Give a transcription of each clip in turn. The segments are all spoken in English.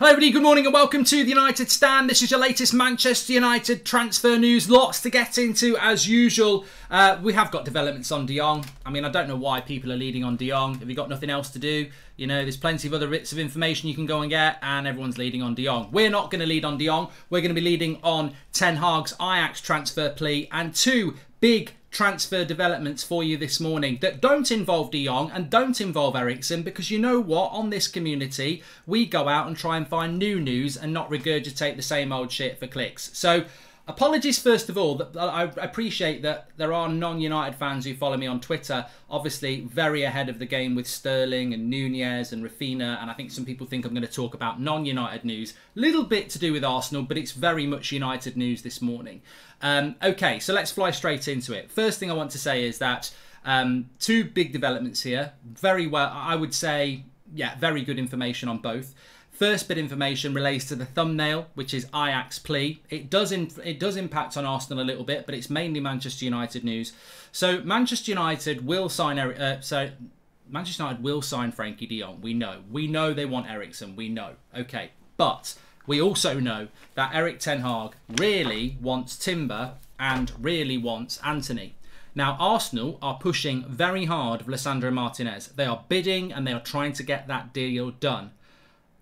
Hello, everybody. Good morning and welcome to the United Stand. This is your latest Manchester United transfer news. Lots to get into as usual. Uh, we have got developments on De Jong. I mean, I don't know why people are leading on De Jong. Have you got nothing else to do? You know, there's plenty of other bits of information you can go and get, and everyone's leading on De Jong. We're not going to lead on De Jong. We're going to be leading on Ten Hag's Ajax transfer plea and two big transfer developments for you this morning that don't involve De Jong and don't involve Eriksen because you know what? On this community, we go out and try and find new news and not regurgitate the same old shit for clicks. So Apologies, first of all. I appreciate that there are non-United fans who follow me on Twitter. Obviously, very ahead of the game with Sterling and Nunez and Raphinha, and I think some people think I'm going to talk about non-United news. Little bit to do with Arsenal, but it's very much United news this morning. Um, okay, so let's fly straight into it. First thing I want to say is that um, two big developments here. Very well, I would say, yeah, very good information on both. First bit information relates to the thumbnail, which is Ajax plea. It does it does impact on Arsenal a little bit, but it's mainly Manchester United news. So Manchester United will sign uh, so Manchester United will sign Frenkie De Jong. We know. We know they want Eriksen. We know. Okay, but we also know that Erik Ten Hag really wants Timber and really wants Antony. Now, Arsenal are pushing very hard for Lisandro Martinez. They are bidding and they are trying to get that deal done.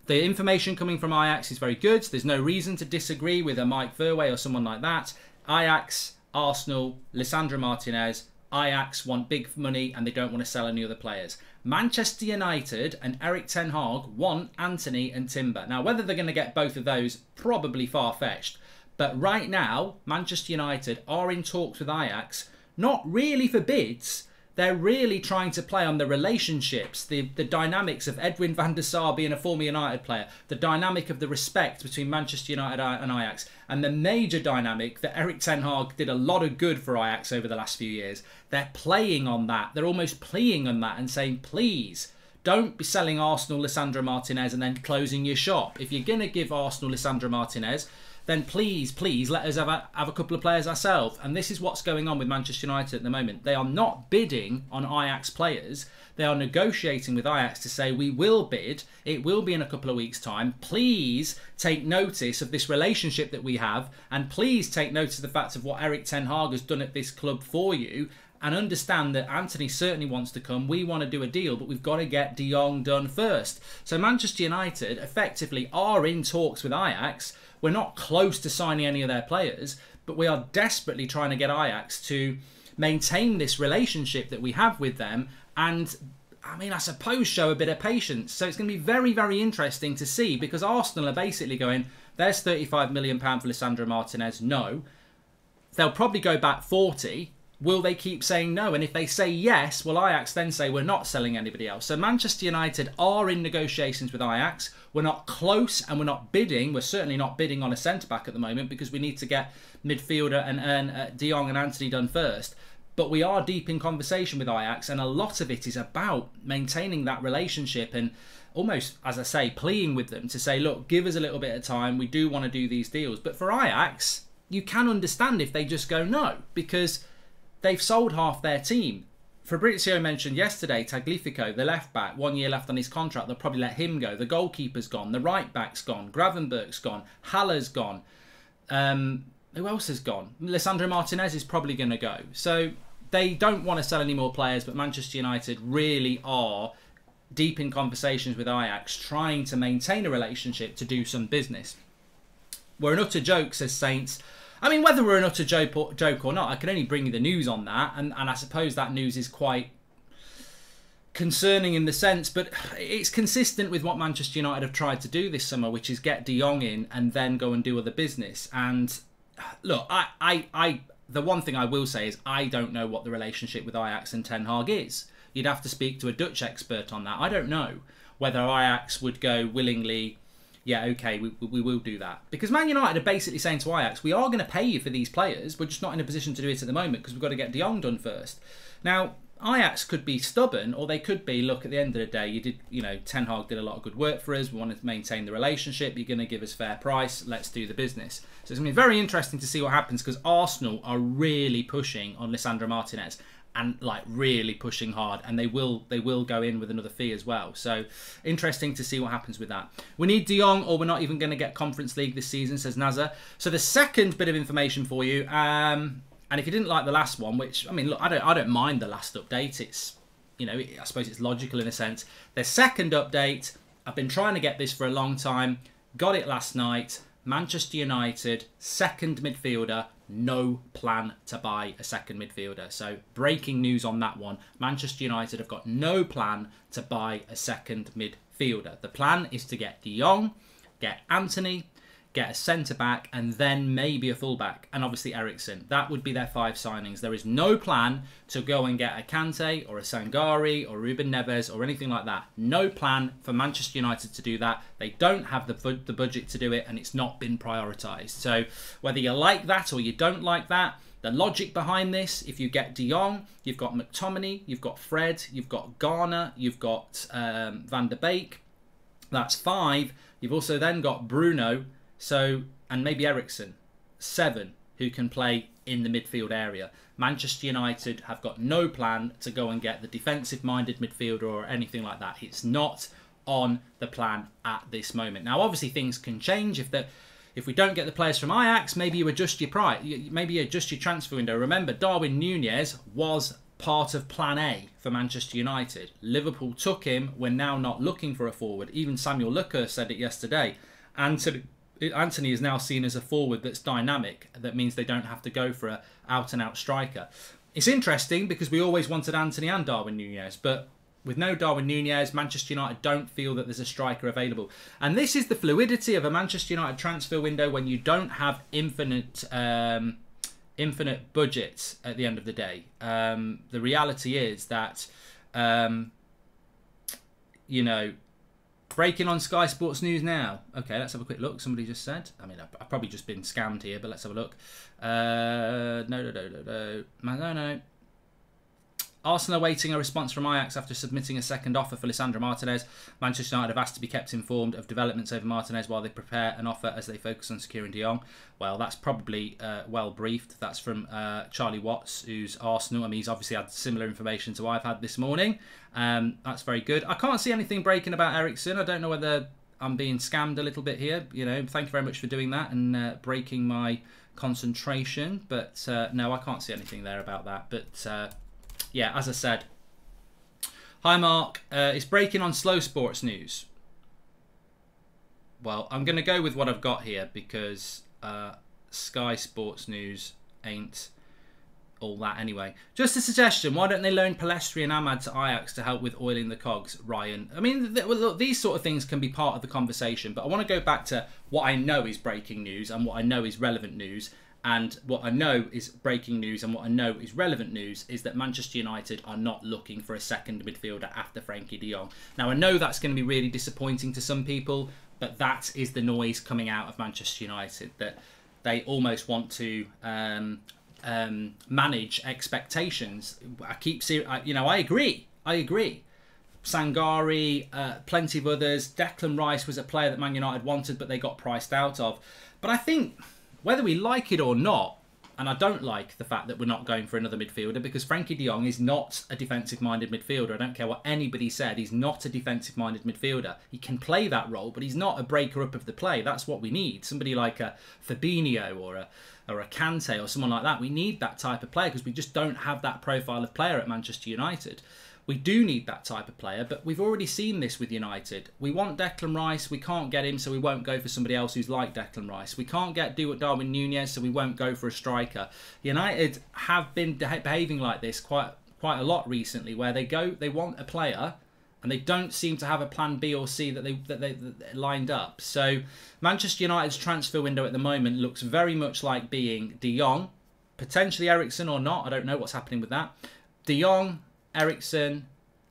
The information coming from Ajax is very good. There's no reason to disagree with a Mike Verweij or someone like that. Ajax, Arsenal, Lisandro Martinez, Ajax want big money and they don't want to sell any other players. Manchester United and Erik Ten Hag want Antony and Timber. Now, whether they're going to get both of those, probably far fetched. But right now, Manchester United are in talks with Ajax, not really for bids, they're really trying to play on the relationships, the, the dynamics of Edwin van der Sar being a former United player, the dynamic of the respect between Manchester United and Ajax, and the major dynamic that Erik Ten Hag did a lot of good for Ajax over the last few years. They're playing on that. They're almost pleading on that and saying, please, don't be selling Arsenal Lisandro Martinez and then closing your shop. If you're going to give Arsenal Lisandro Martinez, then please, please let us have a, have a couple of players ourselves. And this is what's going on with Manchester United at the moment. They are not bidding on Ajax players. They are negotiating with Ajax to say, we will bid. It will be in a couple of weeks' time. Please take notice of this relationship that we have. And please take notice of the fact of what Erik Ten Hag has done at this club for you and understand that Antony certainly wants to come. We want to do a deal, but we've got to get De Jong done first. So Manchester United effectively are in talks with Ajax we're not close to signing any of their players, but we are desperately trying to get Ajax to maintain this relationship that we have with them and I mean, I suppose show a bit of patience. So it's going to be very, very interesting to see because Arsenal are basically going, there's £35 million for Lisandro Martinez. No. They'll probably go back 40 will they keep saying no? And if they say yes, will Ajax then say we're not selling anybody else? So Manchester United are in negotiations with Ajax. We're not close and we're not bidding. We're certainly not bidding on a centre back at the moment because we need to get midfielder and, and uh, De Jong and Antony done first. But we are deep in conversation with Ajax, and a lot of it is about maintaining that relationship and almost, as I say, pleading with them to say, look, give us a little bit of time. We do want to do these deals. But for Ajax, you can understand if they just go no because they've sold half their team. Fabrizio mentioned yesterday Tagliafico, the left back, one year left on his contract. They'll probably let him go. The goalkeeper's gone. The right back's gone. Gravenberg's gone. Haller's gone. Um, who else has gone? Lisandro Martinez is probably going to go. So they don't want to sell any more players, but Manchester United really are deep in conversations with Ajax, trying to maintain a relationship to do some business. We're an utter joke, says Saints. I mean, whether we're an utter joke or, joke or not, I can only bring you the news on that, and, and I suppose that news is quite concerning in the sense, but it's consistent with what Manchester United have tried to do this summer, which is get De Jong in and then go and do other business. And look, I, I, I, the one thing I will say is I don't know what the relationship with Ajax and Ten Hag is. You'd have to speak to a Dutch expert on that. I don't know whether Ajax would go willingly yeah, okay, we, we will do that. Because Man United are basically saying to Ajax, we are going to pay you for these players. We're just not in a position to do it at the moment because we've got to get De Jong done first. Now, Ajax could be stubborn, or they could be, look, at the end of the day, you did, you know, Ten Hag did a lot of good work for us. We want to maintain the relationship. You're going to give us fair price. Let's do the business. So it's going to be very interesting to see what happens because Arsenal are really pushing on Lisandro Martinez. And like really pushing hard and they will they will go in with another fee as well. So interesting to see what happens with that. We need de jong or we're not even going to get conference league this season says nazar so the second bit of information for you um, and if you didn't like the last one which i mean look i don't i don't mind the last update. It's you know i suppose it's logical in a sense. The second update i've been trying to get this for a long time. Got it last night. Manchester united second midfielder no plan to buy a second midfielder. So, breaking news on that one Manchester United have got no plan to buy a second midfielder. The plan is to get De Jong, get Antony, get a centre back, and then maybe a fullback, and obviously Eriksen. That would be their five signings. There is no plan to go and get a Kante or a Sangare or Ruben Neves or anything like that. No plan for Manchester United to do that. They don't have the, the budget to do it, and it's not been prioritised. So whether you like that or you don't like that, the logic behind this, if you get De Jong, you've got McTominay, you've got Fred, you've got Garner, you've got um, Van der Beek. That's five. You've also then got Bruno, so, and maybe Eriksen, seven who can play in the midfield area. Manchester United have got no plan to go and get the defensive minded midfielder or anything like that. It's not on the plan at this moment. Now, obviously, things can change if the if we don't get the players from Ajax, maybe you adjust your price, maybe you adjust your transfer window. Remember, Darwin Nunez was part of Plan A for Manchester United. Liverpool took him. We're now not looking for a forward. Even Samuel Lucker said it yesterday. And to Antony is now seen as a forward that's dynamic. That means they don't have to go for a out and out striker. It's interesting because we always wanted Antony and Darwin Nunez, but with no Darwin Nunez, Manchester United don't feel that there's a striker available. And this is the fluidity of a Manchester United transfer window when you don't have infinite um, infinite budgets at the end of the day. Um, the reality is that um, you know Breaking on Sky Sports News now. Okay, let's have a quick look. Somebody just said. I mean, I've, probably just been scammed here, but let's have a look. Uh, no, no, no, no, no, no, no. Arsenal awaiting a response from Ajax after submitting a second offer for Lisandro Martinez. Manchester United have asked to be kept informed of developments over Martinez while they prepare an offer as they focus on securing De Jong. Well, that's probably uh, well briefed. That's from uh, Charlie Watts, who's Arsenal. I mean, he's obviously had similar information to what I've had this morning. Um, that's very good. I can't see anything breaking about Eriksen. I don't know whether I'm being scammed a little bit here. You know, thank you very much for doing that and uh, breaking my concentration. But uh, no, I can't see anything there about that. But uh, yeah, as I said. Hi, Mark. Uh, it's breaking on Slow Sports News. Well, I'm going to go with what I've got here because uh, Sky Sports News ain't all that anyway. Just a suggestion: why don't they loan Pellistri and Amad to Ajax to help with oiling the cogs, Ryan? I mean, th- well, look, these sort of things can be part of the conversation, but I want to go back to what I know is breaking news and what I know is relevant news, and what I know is breaking news and what I know is relevant news is that Manchester United are not looking for a second midfielder after Frankie de Jong. Now, I know that's going to be really disappointing to some people, but that is the noise coming out of Manchester United that they almost want to um, um, manage expectations. I keep seeing, you know, I agree. I agree. Sangare, uh, plenty of others. Declan Rice was a player that Man United wanted, but they got priced out of. But I think whether we like it or not, and I don't like the fact that we're not going for another midfielder because Frankie de Jong is not a defensive minded midfielder. I don't care what anybody said, he's not a defensive minded midfielder. He can play that role, but he's not a breaker up of the play. That's what we need. Somebody like a Fabinho or a or a Kante or someone like that. We need that type of player because we just don't have that profile of player at Manchester United. We do need that type of player, but we've already seen this with United. We want Declan Rice, we can't get him, so we won't go for somebody else who's like Declan Rice. We can't get do what Darwin Nunez, so we won't go for a striker. United have been behaving like this quite quite a lot recently, where they go, they want a player, and they don't seem to have a plan B or C that they that they, that lined up. So Manchester United's transfer window at the moment looks very much like being De Jong, potentially Eriksen or not. I don't know what's happening with that. De Jong, Eriksen,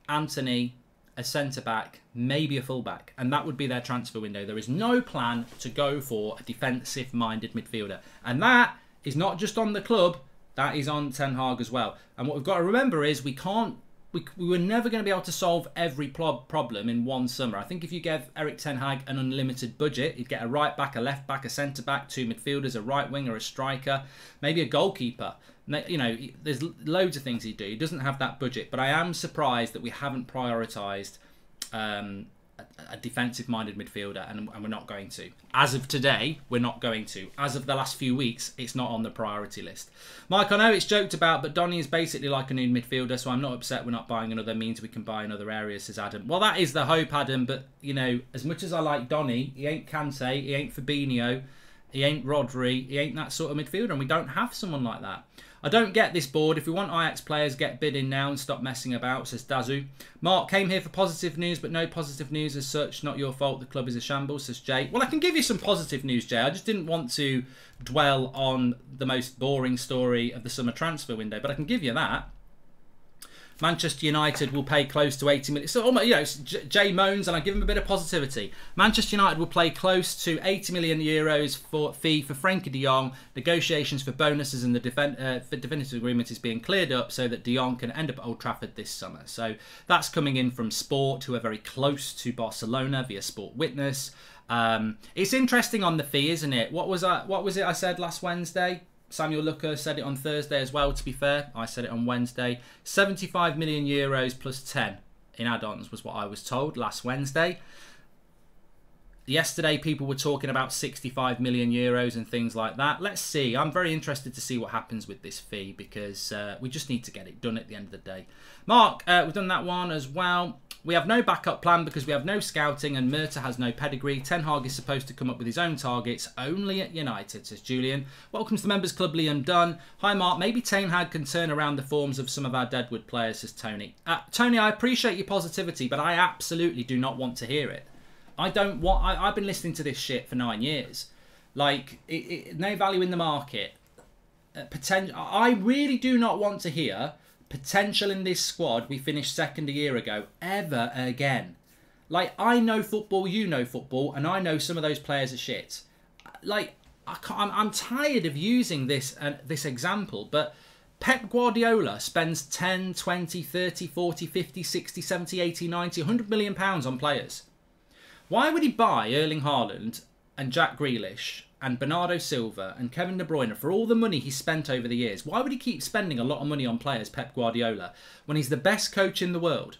Antony, a centre back, maybe a full back, and that would be their transfer window. There is no plan to go for a defensive minded midfielder, and that is not just on the club, that is on Ten Hag as well. And what we've got to remember is we can't we we, we were never going to be able to solve every problem in one summer. I think if you gave Erik Ten Hag an unlimited budget, you'd get a right back, a left back, a centre back, two midfielders, a right winger, a striker, maybe a goalkeeper. You know, there's loads of things he'd do. He doesn't have that budget, but I am surprised that we haven't prioritised um, a defensive minded midfielder, and, and, we're not going to. As of today, we're not going to. As of the last few weeks, it's not on the priority list. Mike, I know it's joked about, but Donny is basically like a new midfielder, so I'm not upset we're not buying another means we can buy in other areas, says Adam. Well, that is the hope, Adam, but, you know, as much as I like Donny, he ain't Kante, he ain't Fabinho, he ain't Rodri, he ain't that sort of midfielder, and we don't have someone like that. I don't get this board. If we want Ajax players, get bidding now and stop messing about, says Dazu. Mark came here for positive news, but no positive news as such. Not your fault. The club is a shambles, says Jay. Well, I can give you some positive news, Jay. I just didn't want to dwell on the most boring story of the summer transfer window, but I can give you that. Manchester United will pay close to 80 million. So, you know, Jay moans, and I give him a bit of positivity. Manchester United will pay close to 80 million euros for fee for Frenkie De Jong. Negotiations for bonuses and the defen- uh, definitive agreement is being cleared up so that De Jong can end up at Old Trafford this summer. So that's coming in from Sport, who are very close to Barcelona via Sport Witness. Um, it's interesting on the fee, isn't it? What was I, What was it I said last Wednesday? Samuel Looker said it on Thursday as well, to be fair. I said it on Wednesday. 75 million euros plus 10 in add ons was what I was told last Wednesday. Yesterday, people were talking about 65 million euros and things like that. Let's see. I'm very interested to see what happens with this fee because uh, we just need to get it done at the end of the day. Mark, uh, we've done that one as well. We have no backup plan because we have no scouting and Murtough has no pedigree. Ten Hag is supposed to come up with his own targets only at United, says Julian. Welcome to the Members Club, Liam Dunn. Hi, Mark. Maybe Ten Hag can turn around the forms of some of our Deadwood players, says Tony. Uh, Tony, I appreciate your positivity, but I absolutely do not want to hear it. I don't want. I, have been listening to this shit for nine years. Like, it, it, no value in the market. Uh, potential. I really do not want to hear potential in this squad. We finished second a year ago. Ever again. Like, I know football. You know football, and I know some of those players are shit. Like, I am I'm tired of using this uh, this example, but. Pep Guardiola spends 10, 20, 30, 40, 50, 60, 70, 80, 90, 100 million pounds on players. Why would he buy Erling Haaland and Jack Grealish and Bernardo Silva and Kevin De Bruyne for all the money he spent over the years? Why would he keep spending a lot of money on players, Pep Guardiola, when he's the best coach in the world?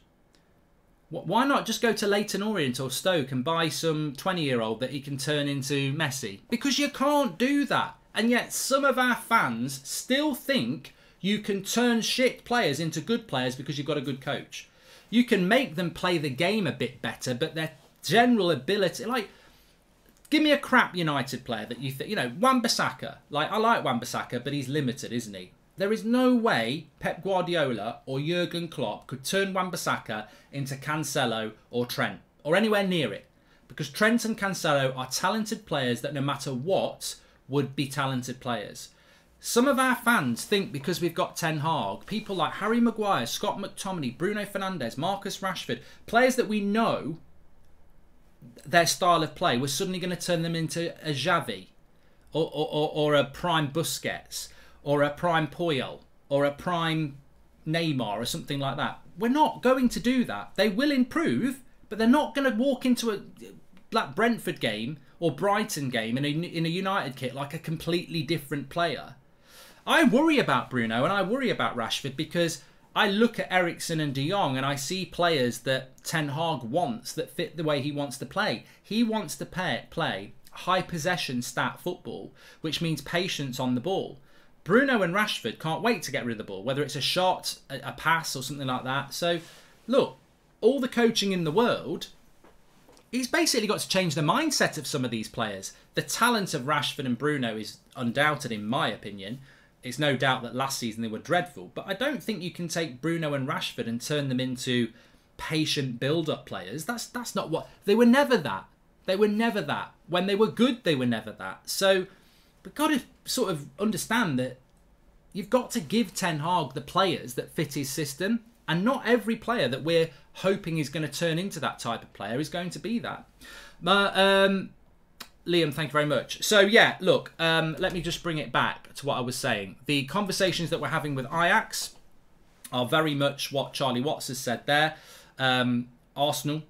Why not just go to Leyton Orient or Stoke and buy some 20 year old that he can turn into Messi? Because you can't do that. And yet, some of our fans still think you can turn shit players into good players because you've got a good coach. You can make them play the game a bit better, but they're general ability. Like, give me a crap United player that you think, you know, Wan-Bissaka. Like, I like Wan-Bissaka, but he's limited, isn't he? There is no way Pep Guardiola or Jurgen Klopp could turn Wan-Bissaka into Cancelo or Trent, or anywhere near it. Because Trent and Cancelo are talented players that no matter what, would be talented players. Some of our fans think because we've got Ten Hag, people like Harry Maguire, Scott McTominay, Bruno Fernandes, Marcus Rashford, players that we know their style of play, we're suddenly going to turn them into a Xavi or, or, or, a prime Busquets or a prime Puyol or a prime Neymar or something like that. We're not going to do that. They will improve, but they're not going to walk into a Black Brentford game or Brighton game in a, in a United kit like a completely different player. I worry about Bruno and I worry about Rashford because I look at Eriksen and De Jong and I see players that Ten Hag wants that fit the way he wants to play. He wants to pay, play high possession stat football, which means patience on the ball. Bruno and Rashford can't wait to get rid of the ball, whether it's a shot, a, a pass, or something like that. So, look, all the coaching in the world, he's basically got to change the mindset of some of these players. The talent of Rashford and Bruno is undoubted, in my opinion it's no doubt that last season they were dreadful, but I don't think you can take Bruno and Rashford and turn them into patient build-up players. That's that's not what they were. Never that. They were never that. When they were good, they were never that. So we've got to sort of understand that you've got to give Ten Hag the players that fit his system, and not every player that we're hoping is going to turn into that type of player is going to be that. But um, Liam, thank you very much. So yeah, look, um, let me just bring it back to what I was saying. The conversations that we're having with Ajax, are very much what Charlie Watts has said there. Um, Arsenal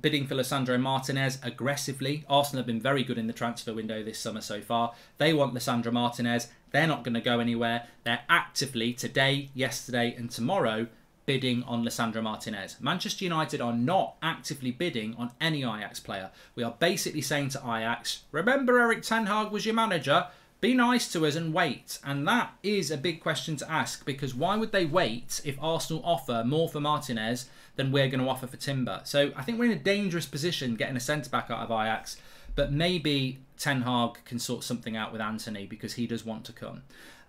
bidding for Lisandro Martinez aggressively. Arsenal have been very good in the transfer window this summer so far. They want Lisandro Martinez. They're not going to go anywhere. They're actively today, yesterday, and tomorrow bidding on Lisandro Martinez. Manchester United are not actively bidding on any Ajax player. We are basically saying to Ajax, remember Erik Ten Hag was your manager? Be nice to us and wait. And that is a big question to ask because why would they wait if Arsenal offer more for Martinez than we're going to offer for Timber? So I think we're in a dangerous position getting a centre back out of Ajax, but maybe Ten Hag can sort something out with Antony because he does want to come.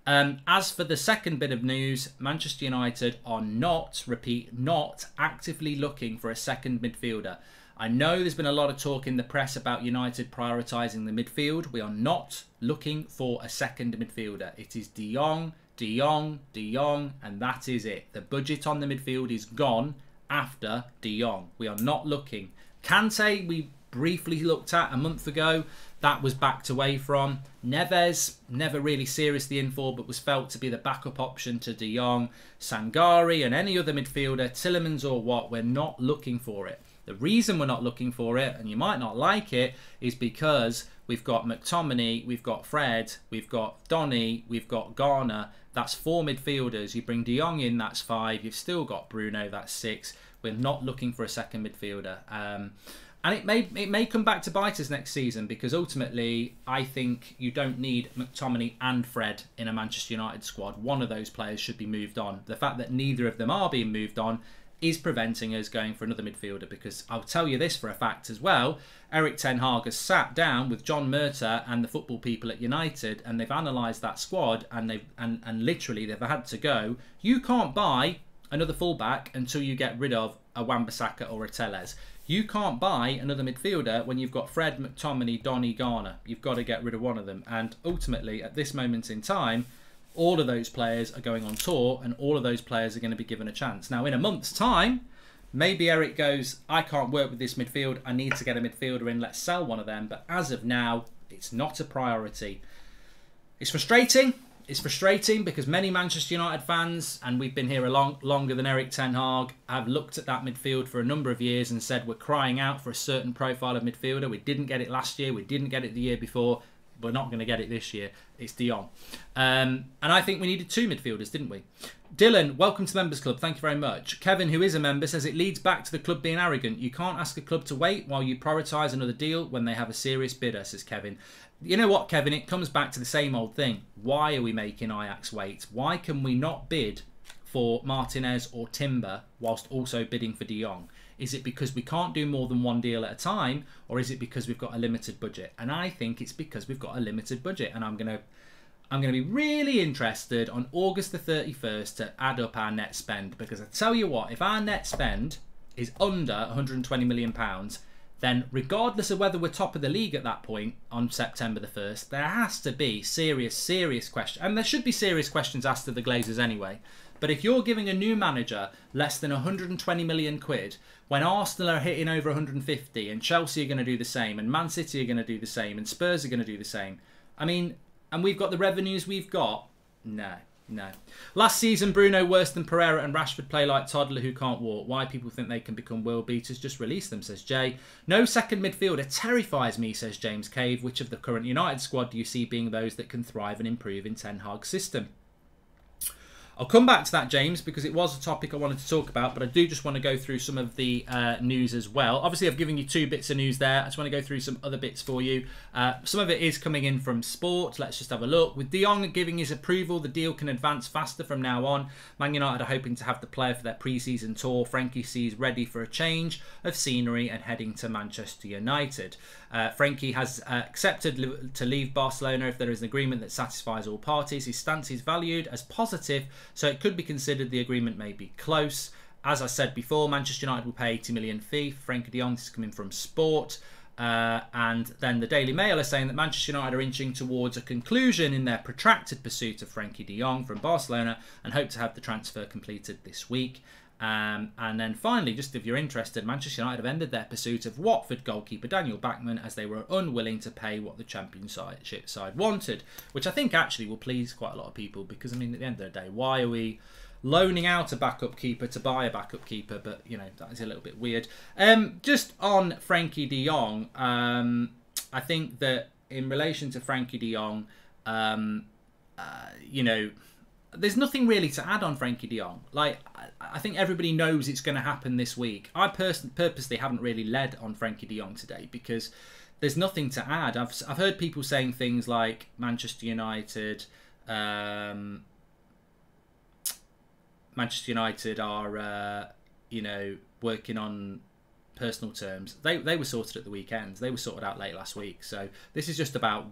Um, as for the second bit of news, Manchester United are not, repeat, not actively looking for a second midfielder. I know there's been a lot of talk in the press about United prioritising the midfield. We are not looking for a second midfielder. It is De Jong, De Jong, De Jong, and that is it. The budget on the midfield is gone after De Jong. We are not looking. Kante, we briefly looked at a month ago. That was backed away from. Neves, never really seriously in for, but was felt to be the backup option to De Jong. Sangare and any other midfielder, Tielemans or what, we're not looking for it. The reason we're not looking for it, and you might not like it, is because we've got McTominay, we've got Fred, we've got Donny, we've got Garner. That's four midfielders. You bring De Jong in, that's five. You've still got Bruno, that's six. We're not looking for a second midfielder. Um, and it may it may come back to bite us next season because ultimately I think you don't need McTominay and Fred in a Manchester United squad. One of those players should be moved on. The fact that neither of them are being moved on is preventing us going for another midfielder because I'll tell you this for a fact as well. Erik Ten Hag has sat down with John Murtough and the football people at United and they've analysed that squad and they've and, and literally they've had to go, you can't buy another fullback until you get rid of a Wan-Bissaka or a Telles. You can't buy another midfielder when you've got Fred, McTominay, Donny, Garner. You've got to get rid of one of them. And ultimately, at this moment in time, all of those players are going on tour and all of those players are going to be given a chance. Now, in a month's time, maybe Erik goes, I can't work with this midfield. I need to get a midfielder in. Let's sell one of them. But as of now, it's not a priority. It's frustrating. It's frustrating because many Manchester United fans, and we've been here a long, longer than Erik Ten Hag, have looked at that midfield for a number of years and said we're crying out for a certain profile of midfielder. We didn't get it last year. We didn't get it the year before we're not going to get it this year. It's De Jong. Um, and I think we needed two midfielders, didn't we? Dylan, welcome to Members Club. Thank you very much. Kevin, who is a member, says it leads back to the club being arrogant. You can't ask a club to wait while you prioritise another deal when they have a serious bidder, says Kevin. You know what, Kevin? It comes back to the same old thing. Why are we making Ajax wait? Why can we not bid for Martinez or Timber whilst also bidding for De Jong? Is it because we can't do more than one deal at a time, or is it because we've got a limited budget? And I think it's because we've got a limited budget, and I'm gonna. I'm going to be really interested on August the 31st to add up our net spend because I tell you what, if our net spend is under 120 million pounds, then regardless of whether we're top of the league at that point on September the 1st, there has to be serious, serious questions. And there should be serious questions asked of the Glazers anyway. But if you're giving a new manager less than 120 million quid, when Arsenal are hitting over 150 and Chelsea are going to do the same and Man City are going to do the same and Spurs are going to do the same, I mean, and we've got the revenues we've got, no, no. Last season, Bruno worse than Pereira and Rashford play like toddler who can't walk. Why people think they can become world beaters? Just release them, says Jay. No second midfielder terrifies me, says James Cave. Which of the current United squad do you see being those that can thrive and improve in Ten Hag's system? I'll come back to that, James, because it was a topic I wanted to talk about, but I do just want to go through some of the uh, news as well. Obviously, I've given you two bits of news there. I just want to go through some other bits for you. Uh, some of it is coming in from sport. Let's just have a look. With De Jong giving his approval, the deal can advance faster from now on. Man United are hoping to have the player for their pre-season tour. Frankie sees ready for a change of scenery and heading to Manchester United. Uh, Frankie has uh, accepted to leave Barcelona if there is an agreement that satisfies all parties. His stance is valued as positive, so it could be considered the agreement may be close. As I said before, Manchester United will pay 80 million fee. Frankie de Jong This is coming from Sport. Uh, and then the Daily Mail are saying that Manchester United are inching towards a conclusion in their protracted pursuit of Frankie de Jong from Barcelona and hope to have the transfer completed this week. Um, and then finally, just if you're interested, Manchester United have ended their pursuit of Watford goalkeeper Daniel Bachmann as they were unwilling to pay what the championship side wanted, which I think actually will please quite a lot of people because, I mean, at the end of the day, why are we loaning out a backup keeper to buy a backup keeper, but you know that is a little bit weird. Um, just on Frankie De Jong, um, I think that in relation to Frankie De Jong, um, uh, you know, there's nothing really to add on Frankie De Jong. Like, I think everybody knows it's going to happen this week. I pers- purposely haven't really led on Frankie De Jong today because there's nothing to add. I've I've heard people saying things like Manchester United. Um, Manchester United are, uh, you know, working on personal terms. They they were sorted at the weekend. They were sorted out late last week. So this is just about.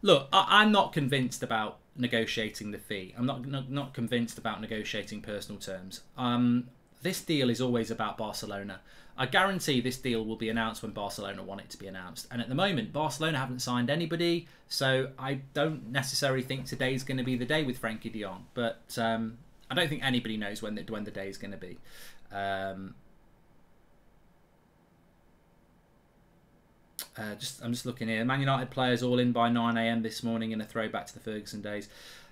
Look, I, am not convinced about negotiating the fee. I'm not, not not convinced about negotiating personal terms. Um, this deal is always about Barcelona. I guarantee this deal will be announced when Barcelona want it to be announced. And at the moment, Barcelona haven't signed anybody, so I don't necessarily think today's going to be the day with Frenkie De Jong. But um, I don't think anybody knows when the, when the day is going to be. Um, uh, just I'm just looking here. Man United players all in by 9 a.m. this morning in a throwback to the Ferguson days.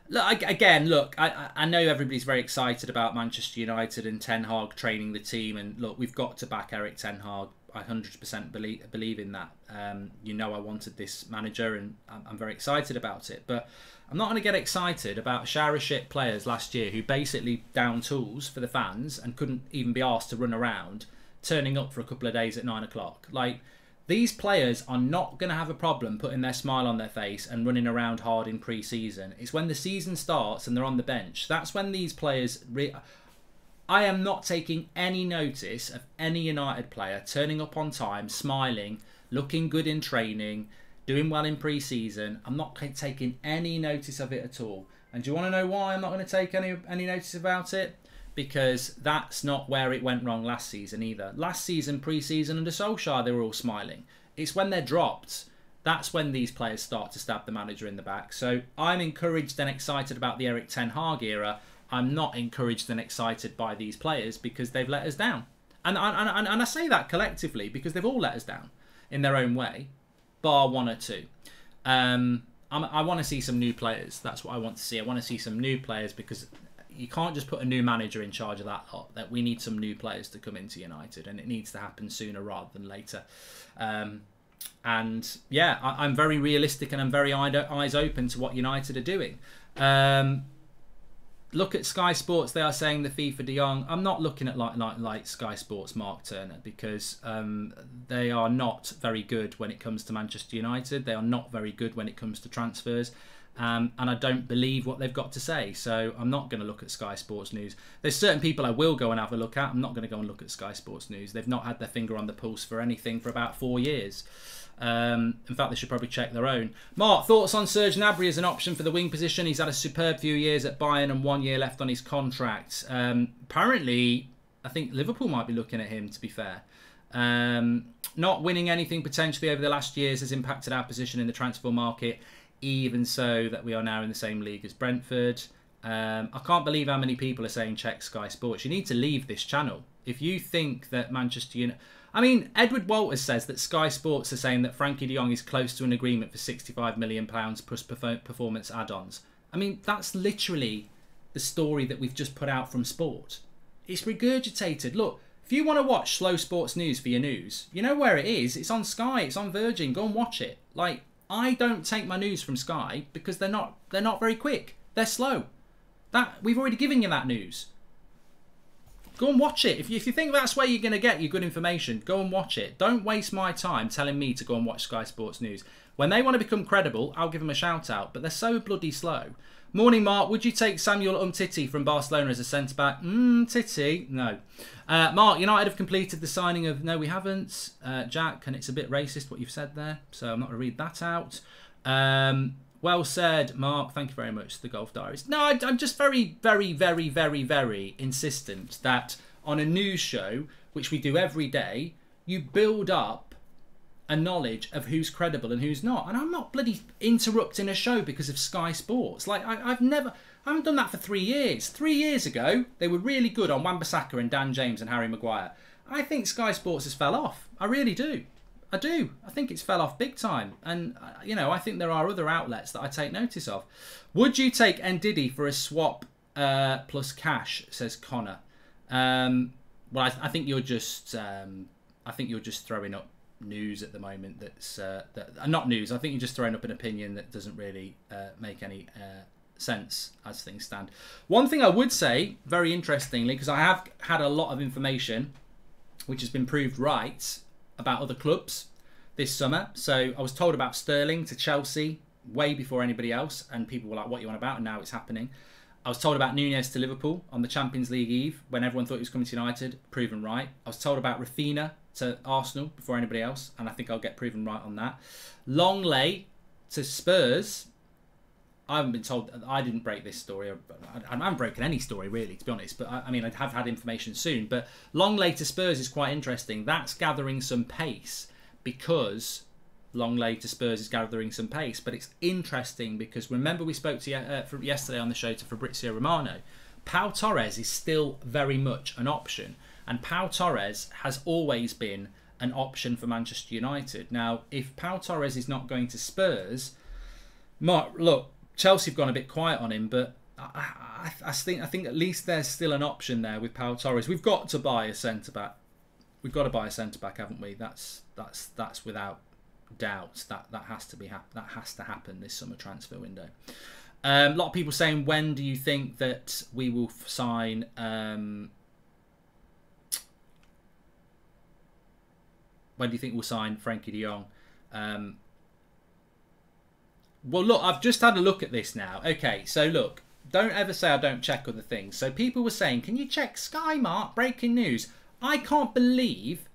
Look again. Look, I, I know everybody's very excited about Manchester United and Ten Hag training the team, and look, we've got to back Erik Ten Hag. I 100% believe believe in that. Um, you know, I wanted this manager, and I'm, I'm very excited about it. But I'm not going to get excited about shower shit players last year who basically down tools for the fans and couldn't even be asked to run around, turning up for a couple of days at nine o'clock. Like these players are not going to have a problem putting their smile on their face and running around hard in pre-season. It's when the season starts and they're on the bench. That's when these players. I am not taking any notice of any United player turning up on time, smiling, looking good in training, doing well in pre-season. I'm not taking any notice of it at all. And do you want to know why I'm not going to take any any notice about it? Because that's not where it went wrong last season either. Last season, pre-season under Solskjaer, they were all smiling. It's when they're dropped that's when these players start to stab the manager in the back. So I'm encouraged and excited about the Erik Ten Hag era. I'm not encouraged and excited by these players because they've let us down. And, and, and, and I say that collectively because they've all let us down in their own way bar one or two. Um, i want to see some new players. That's what I want to see. I want to see some new players because you can't just put a new manager in charge of that lot. That we need some new players to come into United, and it needs to happen sooner rather than later. Um, and yeah, I, am very realistic and I'm very eyes open to what United are doing. Um, look at Sky Sports. They are saying the fee for De Jong. I'm not looking at like like, like Sky Sports Mark Turner because um, they are not very good when it comes to Manchester United. They are not very good when it comes to transfers. Um, and I don't believe what they've got to say. So I'm not going to look at Sky Sports News. There's certain people I will go and have a look at. I'm not going to go and look at Sky Sports News. They've not had their finger on the pulse for anything for about four years. Um, in fact, they should probably check their own. Mark, thoughts on Serge Gnabry as an option for the wing position? He's had a superb few years at Bayern and one year left on his contract. Um, apparently, I think Liverpool might be looking at him, to be fair. Um, not winning anything potentially over the last years has impacted our position in the transfer market, even so that we are now in the same league as Brentford. Um, I can't believe how many people are saying check Sky Sports. You need to leave this channel. If you think that Manchester United I mean, Edward Walters says that Sky Sports are saying that Frankie de Jong is close to an agreement for £65 million plus performance add ons. I mean, that's literally the story that we've just put out from sport. It's regurgitated. Look, if you want to watch slow sports news for your news, you know where it is. It's on Sky, it's on Virgin. Go and watch it. Like, I don't take my news from Sky because they're not they're not very quick. They're slow. That we've already given you that news. Go and watch it. If you, if you think that's where you're going to get your good information, go and watch it. Don't waste my time telling me to go and watch Sky Sports News. When they want to become credible, I'll give them a shout out, but they're so bloody slow. Morning, Mark. Would you take Samuel Umtiti from Barcelona as a centre back? Mmm, Titty. No. Uh, Mark, United have completed the signing of. No, we haven't. Uh, Jack, and it's a bit racist what you've said there, so I'm not going to read that out. Um, well said, Mark. Thank you very much. The Golf Diaries. No, I, I'm just very, very, very, very, very insistent that on a news show, which we do every day, you build up a knowledge of who's credible and who's not. And I'm not bloody interrupting a show because of Sky Sports. Like I, have never, I haven't done that for three years. Three years ago, they were really good on Wan-Bissaka and Dan James and Harry Maguire. I think Sky Sports has fell off. I really do. I do. I think it's fell off big time. And, uh, you know, I think there are other outlets that I take notice of. Would you take Ndidi for a swap uh, plus cash, says Connor. Um, well, I, I, think you're just, um, I think you're just throwing up news at the moment. That's uh, that, uh, not news. I think you're just throwing up an opinion that doesn't really uh, make any uh, sense as things stand. One thing I would say, very interestingly, because I have had a lot of information which has been proved right about other clubs this summer. So I was told about Sterling to Chelsea way before anybody else, and people were like, "What you want about?" And now it's happening. I was told about Nunez to Liverpool on the Champions League eve when everyone thought he was coming to United. Proven right. I was told about Raphinha to Arsenal before anybody else, and I think I'll get proven right on that. Lenglet to Spurs. I haven't been told. I didn't break this story. I haven't broken any story really, to be honest. But I, I mean, I have had information soon. But Lenglet to Spurs is quite interesting. That's gathering some pace because Lenglet to Spurs is gathering some pace. But it's interesting because remember we spoke to uh, yesterday on the show to Fabrizio Romano. Pau Torres is still very much an option, and Pau Torres has always been an option for Manchester United. Now, if Pau Torres is not going to Spurs, Mark, look, Chelsea have gone a bit quiet on him, but I, I, I think I think at least there's still an option there with Pau Torres. We've got to buy a centre back. We've got to buy a centre back, haven't we? That's that's that's without doubt that that has to be hap- that has to happen this summer transfer window. Um, a lot of people saying when do you think that we will sign um, when do you think we'll sign Frankie de Jong? Um, well, look, I've just had a look at this now. Okay, so look, don't ever say I don't check other things. So people were saying, can you check Sky Mark breaking news? I can't believe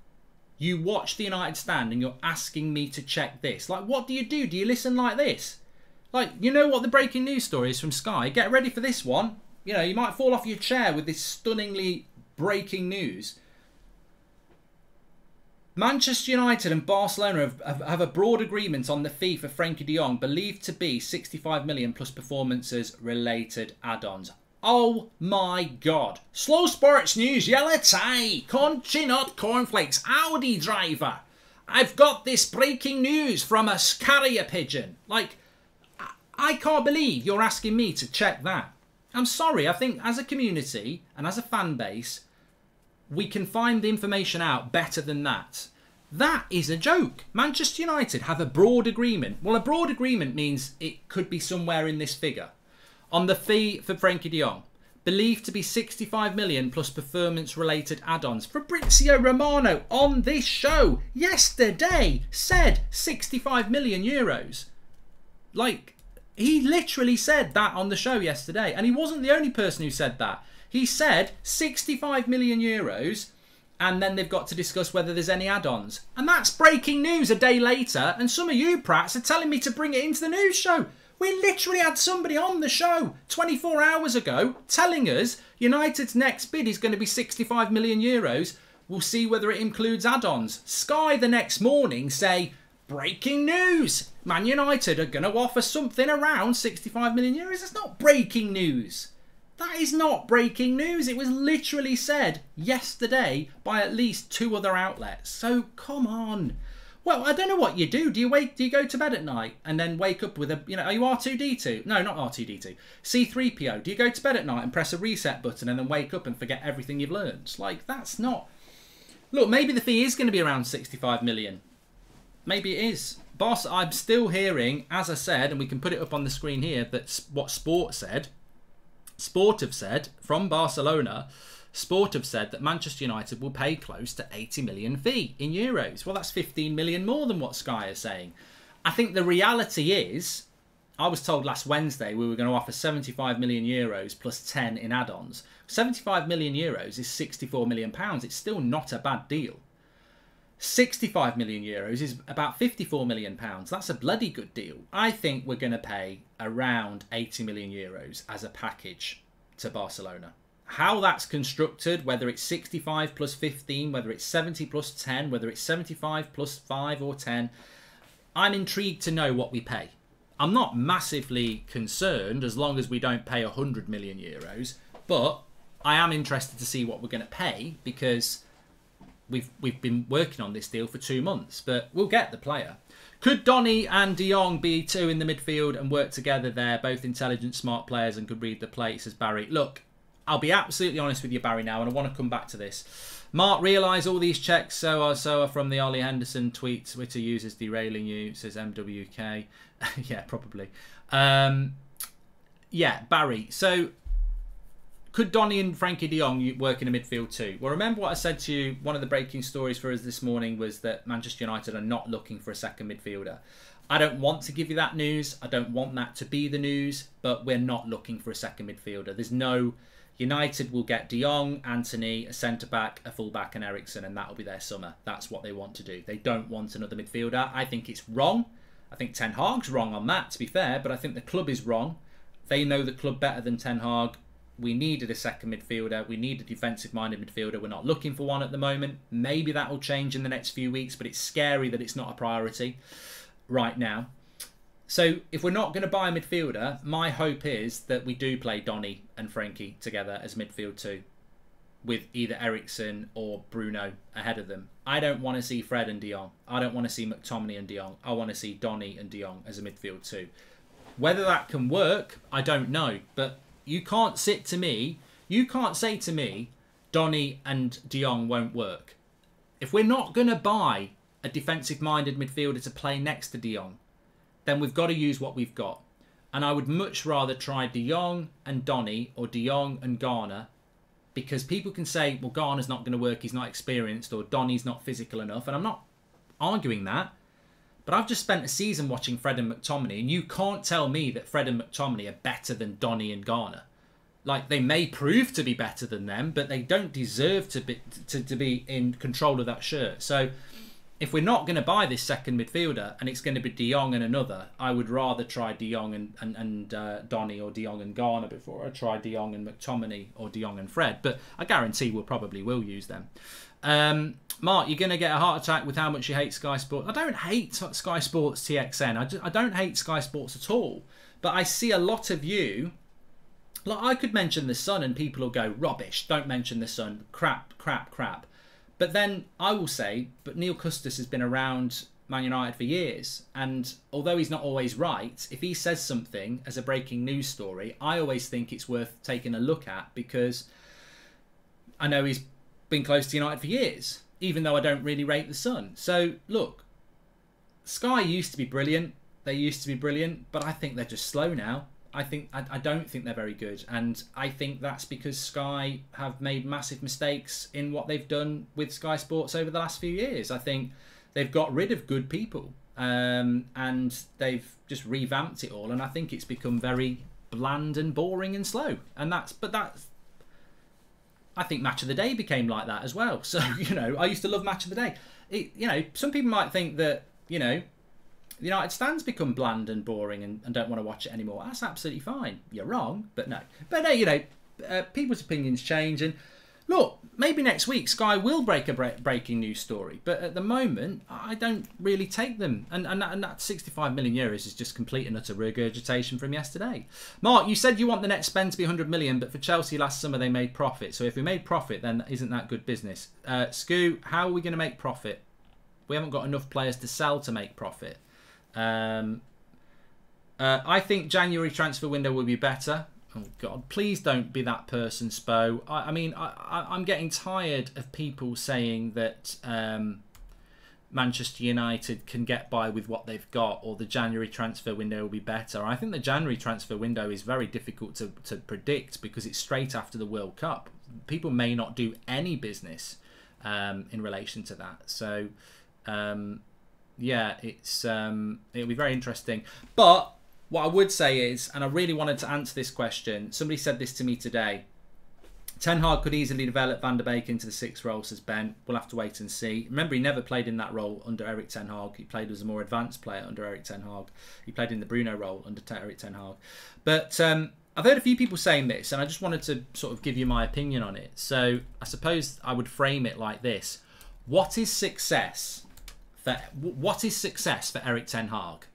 you watch the United stand and you're asking me to check this. Like, what do you do? Do you listen like this? Like, you know what the breaking news story is from Sky? Get ready for this one. You know, you might fall off your chair with this stunningly breaking news. Manchester United and Barcelona have, have, have, a broad agreement on the fee for Frankie de Jong, believed to be 65 million plus performances related add-ons. Oh my god. Slow Sports News, yellow tie, crunchy nut cornflakes, Audi driver. I've got this breaking news from a carrier pigeon. Like, I can't believe you're asking me to check that. I'm sorry, I think as a community and as a fan base, we can find the information out better than that. That is a joke. Manchester United have a broad agreement. Well, a broad agreement means it could be somewhere in this figure on the fee for Frankie de Jong, believed to be 65 million plus performance related add-ons. Fabrizio Romano on this show yesterday said 65 million euros. Like he literally said that on the show yesterday and he wasn't the only person who said that. He said 65 million euros and then they've got to discuss whether there's any add-ons. And that's breaking news a day later and some of you prats are telling me to bring it into the news show. We literally had somebody on the show 24 hours ago telling us United's next bid is going to be 65 million euros. We'll see whether it includes add-ons. Sky the next morning say, breaking news. Man United are going to offer something around 65 million euros. That's not breaking news. That is not breaking news. It was literally said yesterday by at least two other outlets. So come on. Well, I don't know what you do. Do you wake? Do you go to bed at night and then wake up with a? You know, are you R two D two? No, not R two D two. C three PO. Do you go to bed at night and press a reset button and then wake up and forget everything you've learned? Like that's not. Look, maybe the fee is going to be around sixty five million. Maybe it is. Boss, I'm still hearing, as I said, and we can put it up on the screen here, that what Sport said, Sport have said from Barcelona Sport have said that Manchester United will pay close to 80 million fee in euros. Well, that's 15 million more than what Sky is saying. I think the reality is, I was told last Wednesday we were going to offer 75 million euros plus 10 in add-ons. 75 million euros is 64 million pounds. It's still not a bad deal. 65 million euros is about 54 million pounds. That's a bloody good deal. I think we're going to pay around 80 million euros as a package to Barcelona how that's constructed, whether it's 65 plus 15, whether it's 70 plus 10, whether it's 75 plus 5 or 10, I'm intrigued to know what we pay. I'm not massively concerned as long as we don't pay 100 million euros, but I am interested to see what we're going to pay because we've we've been working on this deal for 2 months, but we'll get the player. Could Donny and De Jong be two in the midfield and work together there? Both intelligent, smart players and could read the play, says Barry. Look, I'll be absolutely honest with you, Barry, now, and I want to come back to this. Mark, realise all these checks so are so are from the Ollie Henderson tweet. Twitter users derailing you, says MWK. yeah, probably. Um, yeah, Barry. So could Donny and Frankie de Jong work in the midfield too? Well, remember what I said to you. One of the breaking stories for us this morning was that Manchester United are not looking for a second midfielder. I don't want to give you that news. I don't want that to be the news, but we're not looking for a second midfielder. There's no United will get De Jong, Antony, a centre back, a full back, and Eriksen, and that'll be their summer. That's what they want to do. They don't want another midfielder. I think it's wrong. I think Ten Hag's wrong on that, to be fair, but I think the club is wrong. They know the club better than Ten Hag we needed a second midfielder. We need a defensive minded midfielder. We're not looking for one at the moment. Maybe that will change in the next few weeks, but it's scary that it's not a priority right now. So if we're not going to buy a midfielder, my hope is that we do play Donny and Frankie together as midfield two, with either Eriksen or Bruno ahead of them. I don't want to see Fred and De Jong. I don't want to see McTominay and De Jong. I want to see Donny and De Jong as a midfield two. Whether that can work, I don't know. But you can't sit to me. You can't say to me, Donny and De Jong won't work. If we're not going to buy a defensive-minded midfielder to play next to De Jong, then we've got to use what we've got. And I would much rather try De Jong and Donny or De Jong and Garner because people can say, well, Garner's not going to work, he's not experienced, or Donny's not physical enough. And I'm not arguing that. But I've just spent a season watching Fred and McTominay, and you can't tell me that Fred and McTominay are better than Donny and Garner. Like they may prove to be better than them, but they don't deserve to be to, to be in control of that shirt. So if we're not going to buy this second midfielder and it's going to be De Jong and another, I would rather try De Jong and, and, and uh, Donny or De Jong and Garner before I try De Jong and McTominay or De Jong and Fred. But I guarantee we'll probably will use them. Um, Mark, you're going to get a heart attack with how much you hate Sky Sports. I don't hate Sky Sports TXN. I, just, I don't hate Sky Sports at all. But I see a lot of you. Like I could mention the Sun and people will go rubbish. Don't mention the Sun. Crap, crap, crap. But then I will say, but Neil Custis has been around Man United for years, and although he's not always right, if he says something as a breaking news story, I always think it's worth taking a look at because I know he's been close to United for years even though I don't really rate the Sun. So look, Sky used to be brilliant. They used to be brilliant, but I think they're just slow now. I think I, I don't think they're very good, and I think that's because Sky have made massive mistakes in what they've done with Sky Sports over the last few years. I think they've got rid of good people, um, and they've just revamped it all, and I think it's become very bland and boring and slow. And that's but that's I think Match of the Day became like that as well. So you know, I used to love Match of the Day. It, you know, some people might think that you know, the United stands become bland and boring and, and don't want to watch it anymore. That's absolutely fine. You're wrong, but no. But no, you know, uh, people's opinions change, and look, maybe next week Sky will break a breaking news story, but at the moment, I don't really take them. And, and, that, and that 65 million euros is just complete and utter regurgitation from yesterday. Mark, you said you want the net spend to be 100 million, but for Chelsea last summer they made profit. So if we made profit, then isn't that good business? Uh, Scoo, how are we going to make profit? We haven't got enough players to sell to make profit. Um, uh, I think January transfer window will be better. Oh God! Please don't be that person, Spo. I, I mean, I, am getting tired of people saying that um, Manchester United can get by with what they've got, or the January transfer window will be better. I think the January transfer window is very difficult to, to predict because it's straight after the World Cup. People may not do any business um, in relation to that. So, um, yeah, it's um, it'll be very interesting, but what I would say is, and I really wanted to answer this question, somebody said this to me today. Ten Hag could easily develop Van der Beek into the sixth role, says Ben. We'll have to wait and see. Remember, he never played in that role under Erik Ten Hag. He played as a more advanced player under Erik Ten Hag. He played in the Bruno role under Erik Ten Hag. But um, I've heard a few people saying this, and I just wanted to sort of give you my opinion on it. So I suppose I would frame it like this: What is success for what is success for Erik Ten Hag?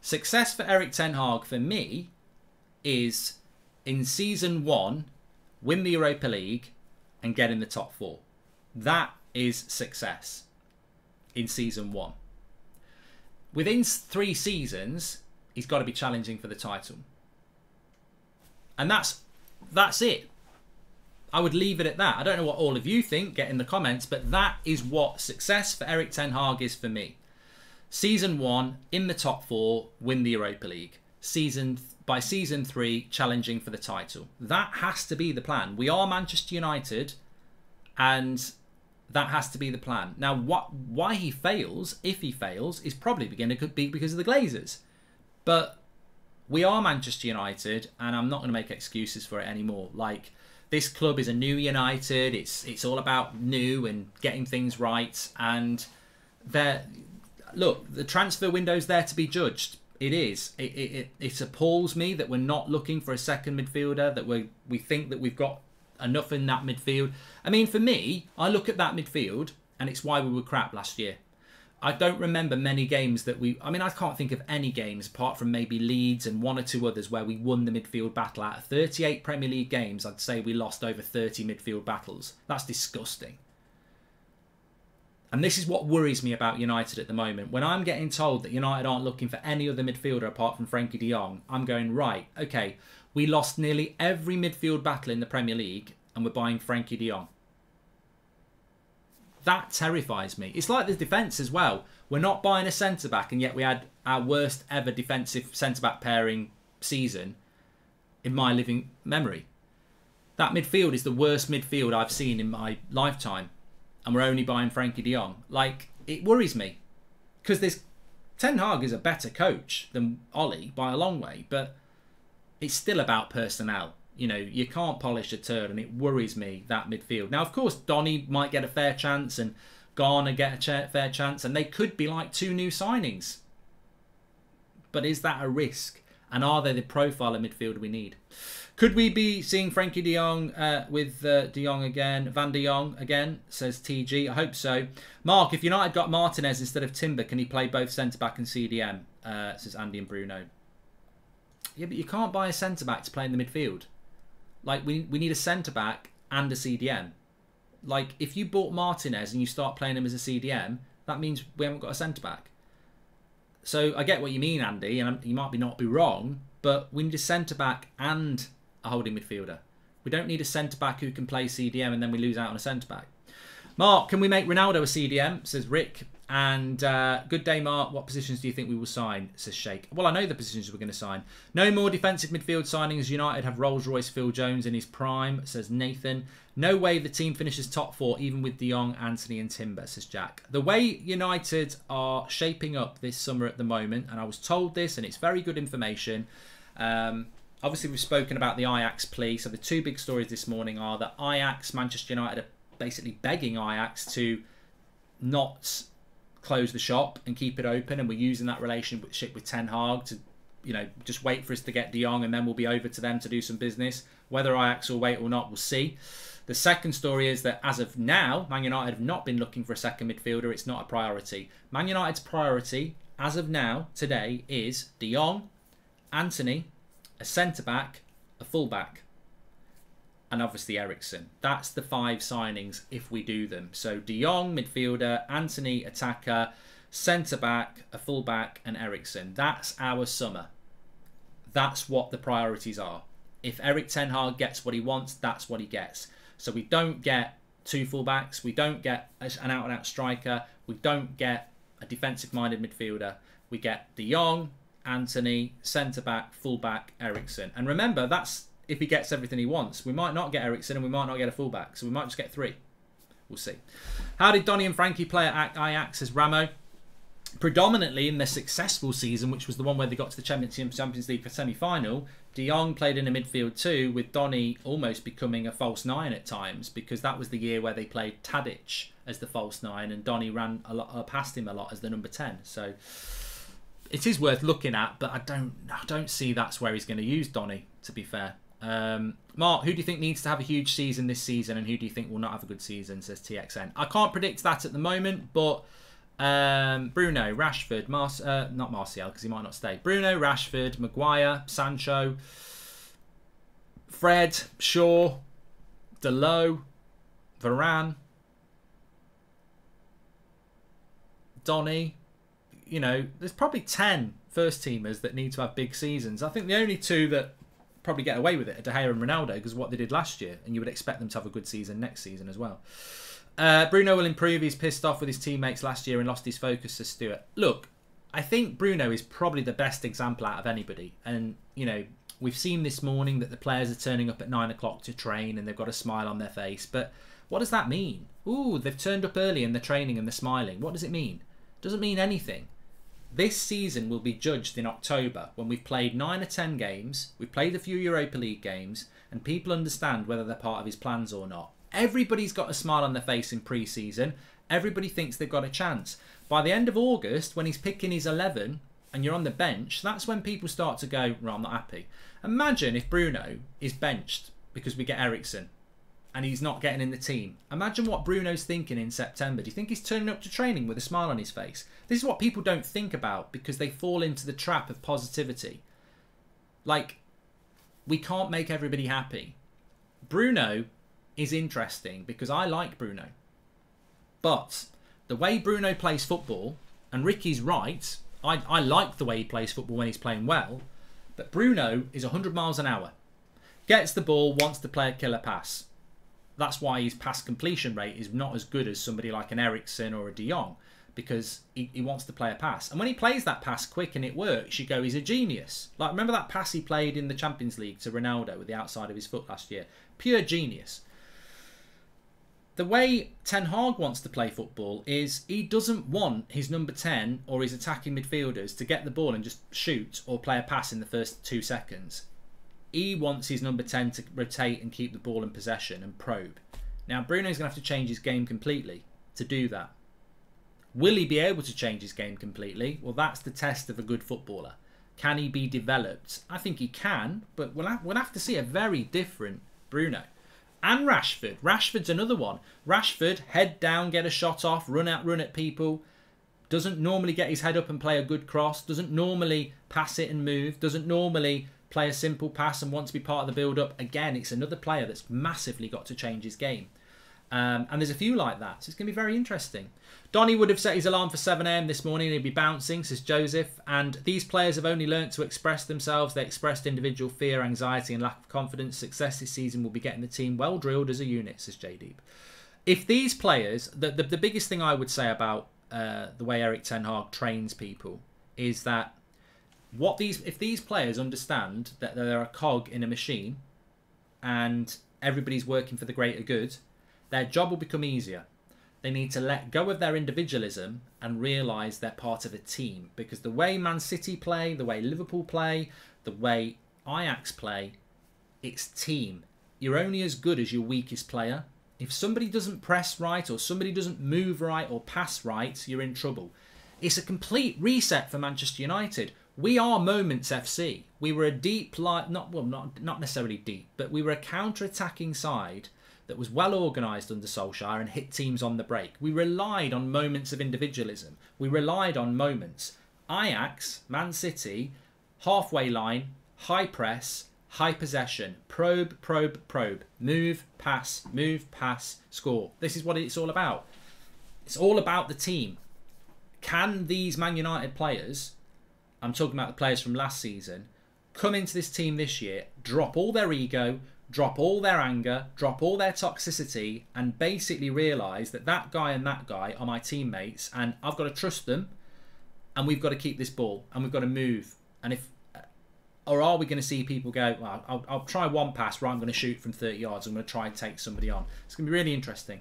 Success for Erik Ten Hag for me is in season one, win the Europa League and get in the top four. That is success in season one. within three seasons, he's got to be challenging for the title. And that's that's it. I would leave it at that. I don't know what all of you think, get in the comments, but that is what success for Erik Ten Hag is for me. Season one, in the top four, win the Europa League. Season by season three, challenging for the title. That has to be the plan. We are Manchester United, and that has to be the plan. Now, what why he fails, if he fails, is probably going to be because of the Glazers. But we are Manchester United, and I'm not going to make excuses for it anymore. Like this club is a new United. It's it's all about new and getting things right. And there, look, the transfer window's there to be judged. It is. It, it, it, it appalls me that we're not looking for a second midfielder. That we we think that we've got enough in that midfield. I mean, for me, I look at that midfield, and it's why we were crap last year. I don't remember many games that we. I mean, I can't think of any games apart from maybe Leeds and one or two others where we won the midfield battle. Out of 38 Premier League games, I'd say we lost over 30 midfield battles. That's disgusting. And this is what worries me about United at the moment. When I'm getting told that United aren't looking for any other midfielder apart from Frankie de Jong, I'm going, right, okay, we lost nearly every midfield battle in the Premier League and we're buying Frankie de Jong. That terrifies me. It's like the defence as well. We're not buying a centre back, and yet we had our worst ever defensive centre back pairing season in my living memory. That midfield is the worst midfield I've seen in my lifetime, and we're only buying Frankie de Jong. Like it worries me because this Ten Hag is a better coach than Ole by a long way, but it's still about personnel you know, you can't polish a turd, and it worries me that midfield. Now, of course, Donny might get a fair chance, and Garner get a fair chance, and they could be like two new signings. But is that a risk? And are they the profile of midfield we need? Could we be seeing Frankie de Jong uh, with uh, de Jong again? Van de Jong again, says TG. I hope so. Mark, if United got Martinez instead of Timber, can he play both centre back and CDM? Uh, says Andy and Bruno. Yeah, but you can't buy a centre back to play in the midfield. Like we we need a centre back and a CDM. Like if you bought Martinez and you start playing him as a CDM, that means we haven't got a centre back. So I get what you mean, Andy, and you might be not be wrong, but we need a centre back and a holding midfielder. We don't need a centre back who can play CDM and then we lose out on a centre back. Mark, can we make Ronaldo a CDM? Says Rick. And uh, good day, Mark. What positions do you think we will sign? Says Shake. Well, I know the positions we're going to sign. No more defensive midfield signings. United have Rolls Royce Phil Jones in his prime, says Nathan. No way the team finishes top four, even with De Jong, Antony, and Timber, says Jack. The way United are shaping up this summer at the moment, and I was told this, and it's very good information. Um, obviously, we've spoken about the Ajax plea. So the two big stories this morning are that Ajax, Manchester United are basically begging Ajax to not close the shop and keep it open, and we're using that relationship with Ten Hag to, you know, just wait for us to get De Jong, and then we'll be over to them to do some business. Whether Ajax will wait or not, we'll see. The second story is that as of now, Man United have not been looking for a second midfielder. It's not a priority. Man United's priority, as of now, today, is De Jong, Antony, a centre back, a full back and obviously Eriksen. That's the five signings if we do them. So De Jong, midfielder, Antony, attacker, centre back, a full back, and Eriksen. That's our summer. That's what the priorities are. If Erik Ten Hag gets what he wants, that's what he gets. So we don't get two fullbacks, we don't get an out and out striker, we don't get a defensive minded midfielder. We get De Jong, Antony, centre back, full back, Eriksen. And remember, that's if he gets everything he wants. We might not get Eriksen and we might not get a fullback, so we might just get three. We'll see. How did Donny and Frankie play at Ajax as Ramo? Predominantly in their successful season, which was the one where they got to the Champions League semi-final, De Jong played in a midfield too, with Donny almost becoming a false nine at times because that was the year where they played Tadic as the false nine and Donny ran a lot uh, past him a lot as the number ten. So it is worth looking at, but I don't I don't see that's where he's going to use Donny. To be fair, um, Mark, who do you think needs to have a huge season this season, and who do you think will not have a good season? Says TXN. I can't predict that at the moment, but um, Bruno, Rashford, Mar- uh, not Martial because he might not stay. Bruno, Rashford, Maguire, Sancho, Fred, Shaw, Dalot, Varane, Donny. You know, there's probably 10 first teamers that need to have big seasons. I think the only two that probably get away with it are De Gea and Ronaldo because what they did last year, and you would expect them to have a good season next season as well. Uh, Bruno will improve. He's pissed off with his teammates last year and lost his focus to Stuart. Look, I think Bruno is probably the best example out of anybody. And, you know, we've seen this morning that the players are turning up at nine o'clock to train and they've got a smile on their face. But what does that mean? Ooh, they've turned up early and they're training and they're smiling. What does it mean? Doesn't mean anything. This season will be judged in October when we've played nine or ten games, we've played a few Europa League games, and people understand whether they're part of his plans or not. Everybody's got a smile on their face in pre season. Everybody thinks they've got a chance. By the end of August, when he's picking his 11 and you're on the bench, that's when people start to go, well, I'm not happy. Imagine if Bruno is benched because we get Eriksen and he's not getting in the team. Imagine what Bruno's thinking in September. Do you think he's turning up to training with a smile on his face? This is what people don't think about because they fall into the trap of positivity. Like, we can't make everybody happy. Bruno is interesting because I like Bruno. But the way Bruno plays football, and Ricky's right, I, I like the way he plays football when he's playing well, but Bruno is 100 miles an hour. Gets the ball, wants to play a killer pass. That's why his pass completion rate is not as good as somebody like an Eriksen or a De Jong because he, he wants to play a pass. And when he plays that pass quick and it works, you go, he's a genius. Like, remember that pass he played in the Champions League to Ronaldo with the outside of his foot last year? Pure genius. The way Ten Hag wants to play football is he doesn't want his number 10 or his attacking midfielders to get the ball and just shoot or play a pass in the first two seconds he wants his number 10 to rotate and keep the ball in possession and probe. Now, Bruno's going to have to change his game completely to do that. Will he be able to change his game completely? Well, that's the test of a good footballer. Can he be developed? I think he can, but we'll have, we'll have to see a very different Bruno. And Rashford. Rashford's another one. Rashford, head down, get a shot off, run out, run at people. Doesn't normally get his head up and play a good cross. Doesn't normally pass it and move. Doesn't normally play a simple pass and want to be part of the build up, again, it's another player that's massively got to change his game. Um, and there's a few like that, so it's going to be very interesting. Donny would have set his alarm for 7am this morning. He'd be bouncing, says Joseph. And these players have only learnt to express themselves. They expressed individual fear, anxiety, and lack of confidence. Success this season will be getting the team well drilled as a unit, says J Deep. If these players, the, the, the biggest thing I would say about uh, the way Erik Ten Hag trains people is that what these if these players understand that they're a cog in a machine and everybody's working for the greater good, their job will become easier. They need to let go of their individualism and realise they're part of a team. Because the way Man City play, the way Liverpool play, the way Ajax play, it's team. You're only as good as your weakest player. If somebody doesn't press right or somebody doesn't move right or pass right, you're in trouble. It's a complete reset for Manchester United we are moments FC. We were a deep, like not well, not not necessarily deep, but we were a counter-attacking side that was well organised under Solskjaer and hit teams on the break. We relied on moments of individualism. We relied on moments. Ajax, Man City, halfway line, high press, high possession, probe, probe, probe, move, pass, move, pass, score. This is what it's all about. It's all about the team. Can these Man United players I'm talking about the players from last season, come into this team this year, drop all their ego, drop all their anger, drop all their toxicity, and basically realise that that guy and that guy are my teammates, and I've got to trust them, and we've got to keep this ball, and we've got to move. And if, or are we going to see people go, well, I'll, I'll try one pass, right? I'm going to shoot from 30 yards. I'm going to try and take somebody on. It's going to be really interesting.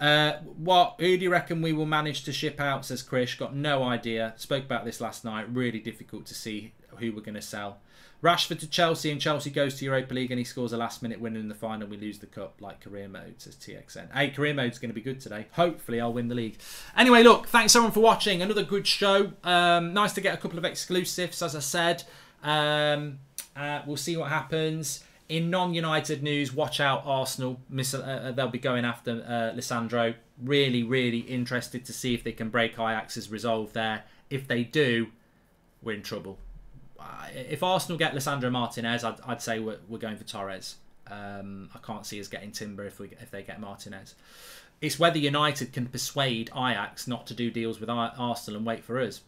Uh, what? Who do you reckon we will manage to ship out? Says Krish. Got no idea. Spoke about this last night. Really difficult to see who we're going to sell. Rashford to Chelsea, and Chelsea goes to Europa League, and he scores a last-minute winner in the final. We lose the cup, like career mode, says TXN. Hey, career mode's going to be good today. Hopefully, I'll win the league. Anyway, look, thanks everyone for watching. Another good show. Um, nice to get a couple of exclusives, as I said. Um, uh, we'll see what happens in non-United news, watch out Arsenal. Uh, uh, they'll be going after uh, Lisandro. Really, really interested to see if they can break Ajax's resolve there. If they do, we're in trouble. Uh, if Arsenal get Lisandro Martinez, I'd, I'd say we're, we're, going for Torres. Um, I can't see us getting Timber if we if they get Martinez. It's whether United can persuade Ajax not to do deals with Arsenal and wait for us.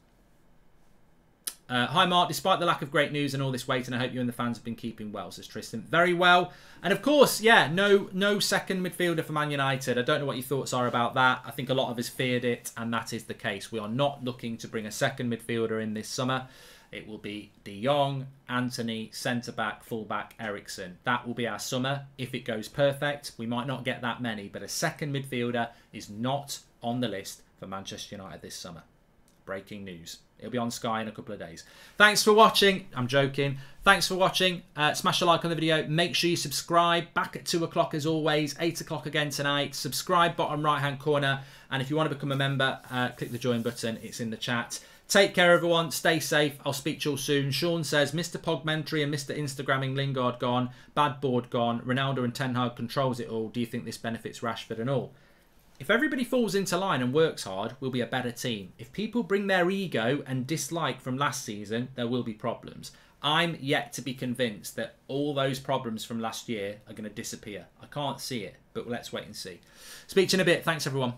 Uh, hi, Mark. Despite the lack of great news and all this waiting, I hope you and the fans have been keeping well, says Tristan. Very well. And of course, yeah, no no second midfielder for Man United. I don't know what your thoughts are about that. I think a lot of us feared it, and that is the case. We are not looking to bring a second midfielder in this summer. It will be De Jong, Antony, centre back, full back, Eriksen. That will be our summer. If it goes perfect, we might not get that many, but a second midfielder is not on the list for Manchester United this summer. Breaking news. It'll be on Sky in a couple of days. Thanks for watching. I'm joking. Thanks for watching. Uh, smash a like on the video. Make sure you subscribe. Back at 2 o'clock as always. 8 o'clock again tonight. Subscribe bottom right hand corner. And if you want to become a member, uh, click the join button. It's in the chat. Take care, everyone. Stay safe. I'll speak to you all soon. Sean says, Mr. Pogmentary and Mr. Instagramming Lingard gone. Bad board gone. Ronaldo and Ten Hag controls it all. Do you think this benefits Rashford and all? If everybody falls into line and works hard, we'll be a better team. If people bring their ego and dislike from last season, there will be problems. I'm yet to be convinced that all those problems from last year are going to disappear. I can't see it, but let's wait and see. Speak to you in a bit. Thanks, everyone.